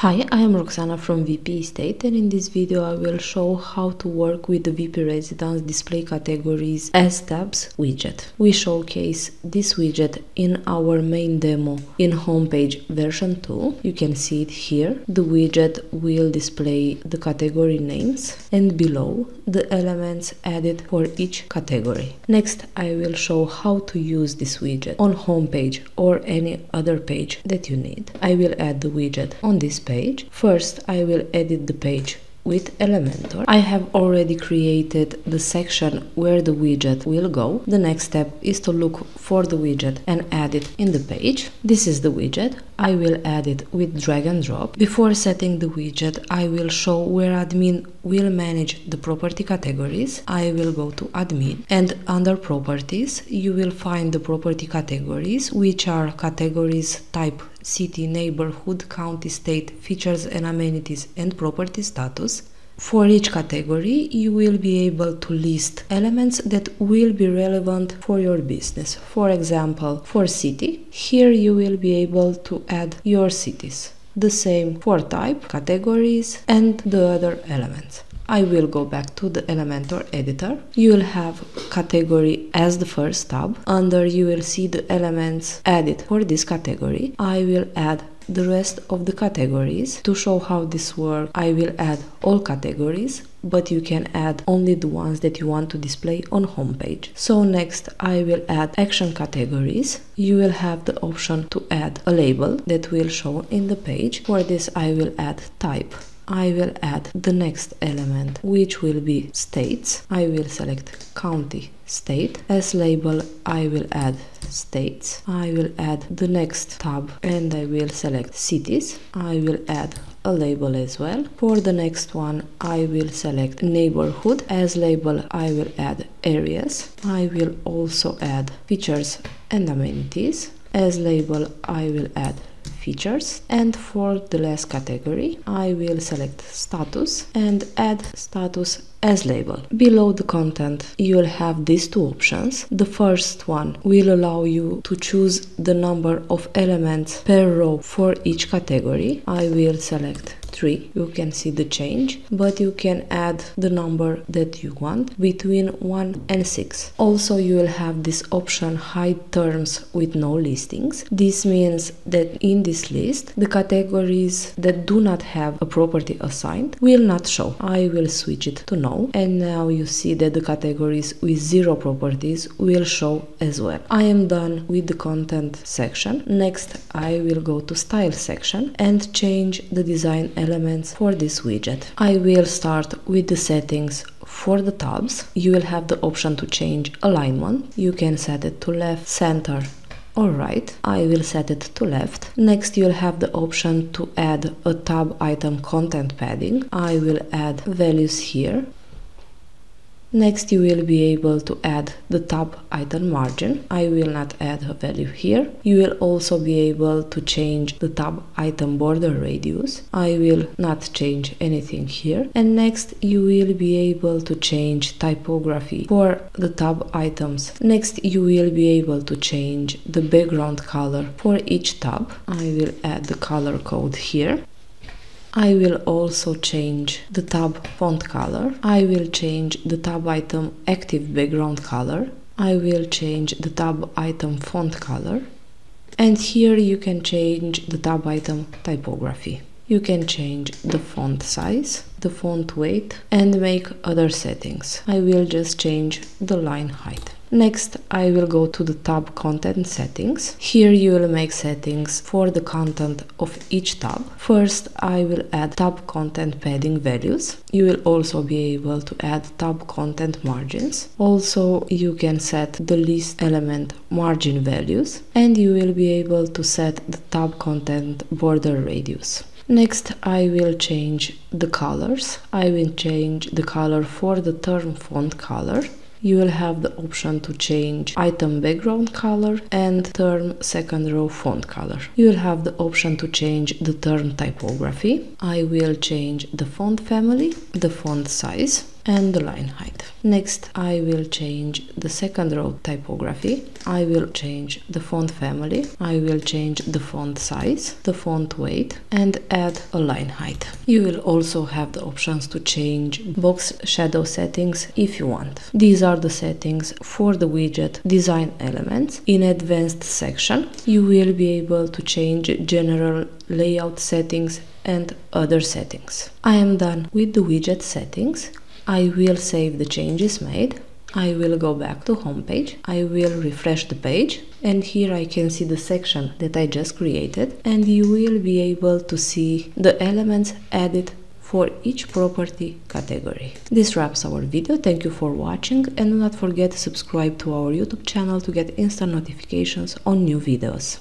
Hi, I am Roxana from WP Estate and in this video I will show how to work with the WP Residence display categories as tabs widget. We showcase this widget in our main demo in homepage version 2. You can see it here. The widget will display the category names and below the elements added for each category. Next I will show how to use this widget on homepage or any other page that you need. I will add the widget on this page page. First, I will edit the page with Elementor. I have already created the section where the widget will go. The next step is to look for the widget and add it in the page. This is the widget. I will add it with drag and drop. Before setting the widget, I will show where admin will manage the property categories. I will go to admin and under properties, you will find the property categories, which are categories type city, neighborhood, county, state, features and amenities, and property status. For each category, you will be able to list elements that will be relevant for your business. For example, for city, here you will be able to add your cities. The same for type, categories, and the other elements. I will go back to the Elementor editor. You will have category as the first tab. Under you will see the elements added for this category. I will add the rest of the categories. To show how this works, I will add all categories, but you can add only the ones that you want to display on homepage. So next I will add action categories. You will have the option to add a label that will show in the page. For this I will add type. I will add the next element which will be states. I will select county state. As label I will add states. I will add the next tab and I will select cities. I will add a label as well. For the next one I will select neighborhood. As label I will add areas. I will also add features and amenities. As label I will add features and for the last category I will select status and add status as label. Below the content you will have these two options. The first one will allow you to choose the number of elements per row for each category. I will select 3 you can see the change but you can add the number that you want between 1 and 6 also you will have this option hide terms with no listings this means that in this list the categories that do not have a property assigned will not show i will switch it to no and now you see that the categories with zero properties will show as well. I am done with the content section. Next I will go to style section and change the design elements for this widget. I will start with the settings for the tabs. You will have the option to change alignment. You can set it to left, center, Alright, I will set it to left. Next you'll have the option to add a tab item content padding. I will add values here. Next you will be able to add the tab item margin. I will not add a value here. You will also be able to change the tab item border radius. I will not change anything here. And next you will be able to change typography for the tab items. Next you will be able to change the background color for each tab. I will add the color code here. I will also change the tab font color. I will change the tab item active background color. I will change the tab item font color. And here you can change the tab item typography. You can change the font size, the font weight and make other settings. I will just change the line height. Next, I will go to the tab content settings. Here you will make settings for the content of each tab. First, I will add tab content padding values. You will also be able to add tab content margins. Also, you can set the list element margin values and you will be able to set the tab content border radius. Next I will change the colors. I will change the color for the term font color you will have the option to change item background color and term second row font color. You will have the option to change the term typography. I will change the font family, the font size, and the line height. Next, I will change the second row typography. I will change the font family. I will change the font size, the font weight, and add a line height. You will also have the options to change box shadow settings if you want. These are the settings for the widget design elements. In advanced section, you will be able to change general layout settings and other settings. I am done with the widget settings. I will save the changes made. I will go back to homepage. I will refresh the page and here I can see the section that I just created and you will be able to see the elements added for each property category. This wraps our video. Thank you for watching and do not forget to subscribe to our YouTube channel to get instant notifications on new videos.